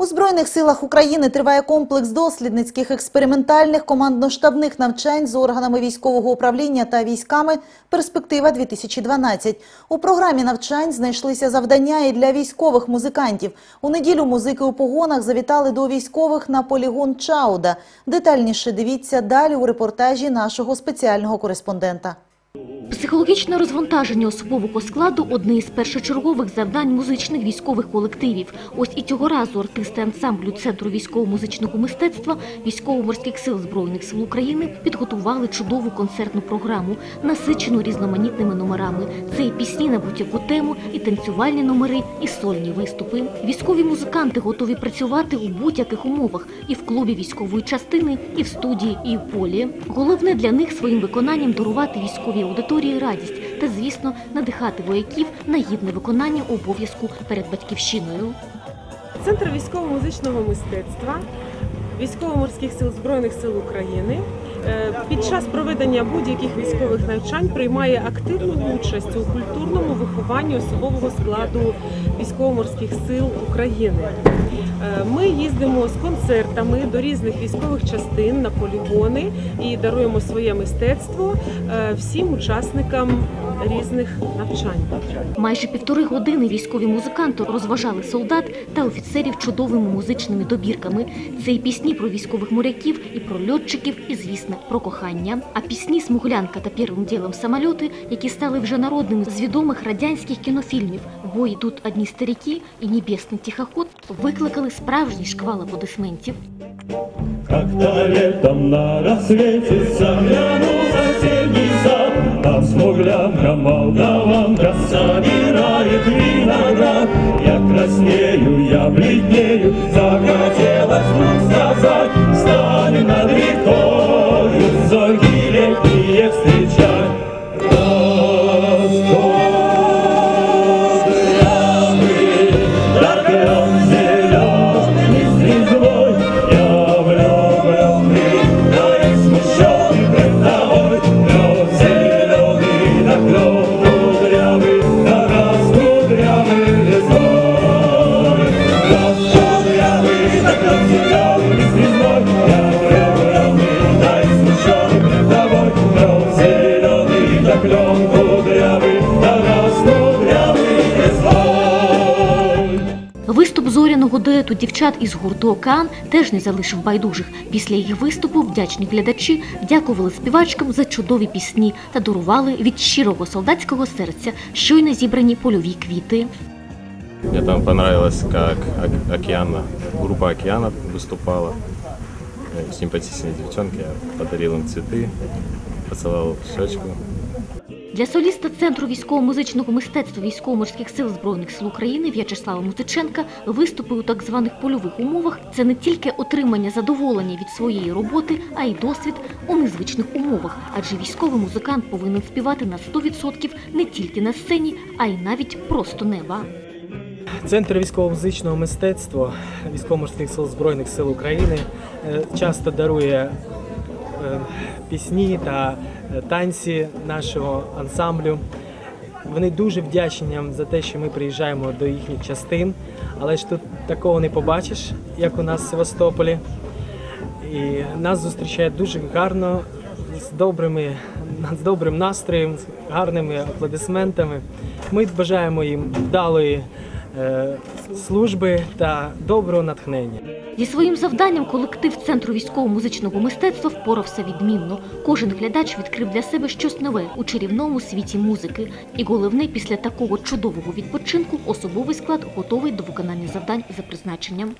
У Збройних силах України триває комплекс дослідницьких експериментальних командно-штабних навчань з органами військового управління та військами «Перспектива 2012». У програмі навчань знайшлися завдання і для військових музикантів. У неділю музики у погонах завітали до військових на полігон Чауда. Детальніше дивіться далі у репортажі нашого спеціального кореспондента. Психологічне розвантаження особового складу – одне із першочергових завдань музичних військових колективів. Ось і цього разу артисти ансамблю Центру військово-музичного мистецтва Військово-морських сил Збройних сил України підготували чудову концертну програму, насичену різноманітними номерами. Це і пісні на будь-яку тему, і танцювальні номери, і сольні виступи. Військові музиканти готові працювати у будь-яких умовах – і в клубі військової частини, і в студії, і в полі. Головне для них своїм виконанням дарувати військовій аудиторії радість та, звісно, надихати вояків на гідне виконання обов'язку перед батьківщиною. Центр військово-музичного мистецтва Військово-морських сил Збройних сил України під час проведення будь-яких військових навчань приймає активну участь у культурному вихованні особового складу військово-морських сил України. Е, Ми їздимо з концертами до різних військових частин на полігони і даруємо своє мистецтво е, всім учасникам різних навчань. Майже півтори години військові музиканти розважали солдат та офіцерів чудовими музичними добірками. Це і пісні про військових моряків, і про льотчиків, і, звісно, про кохання. А пісні «Смуглянка» та «Первим ділом самольоти», які стали вже народними з відомих радянських кінофільмів «В бой йдуть одні старики» і «Небесний тихоход», викликали справжній шквал аплодисментів. Когда летом на рассвете заглянул в соседний сад, Там смуглянка, молдаванка собирает виноград. Я краснею, я бледнею, захотелось вдруг сказать, Виступ тут дівчат із гурту «Океан» теж не залишив байдужих. Після їх виступу вдячні глядачі дякували співачкам за чудові пісні та дарували від щирого солдатського серця щойно зібрані польові квіти. Мені там понравилось, як Ок- Океана, группа Океана выступала. Э, Симпатичные девчонки. Я подарил им цветы, поцеловал в щечку. Для соліста Центру військово-музичного мистецтва військово-морських сил Збройних сил України В'ячеслава Музиченка виступи у так званих польових умовах це не тільки отримання задоволення від своєї роботи, а й досвід у незвичних умовах. Адже військовий музикант повинен співати на 100% не тільки на сцені, а й навіть просто неба. Центр військово-музичного мистецтва військово-морських сил Збройних сил України е, часто дарує е, пісні та е, танці нашого ансамблю. Вони дуже вдячні нам за те, що ми приїжджаємо до їхніх частин, але ж тут такого не побачиш, як у нас в Севастополі. І нас зустрічають дуже гарно, з добрими, з добрим настроєм, з гарними аплодисментами. Ми бажаємо їм вдалої служби та доброго натхнення. Зі своїм завданням колектив Центру військово-музичного мистецтва впорався відмінно. Кожен глядач відкрив для себе щось нове у чарівному світі музики. І головне, після такого чудового відпочинку особовий склад готовий до виконання завдань за призначенням.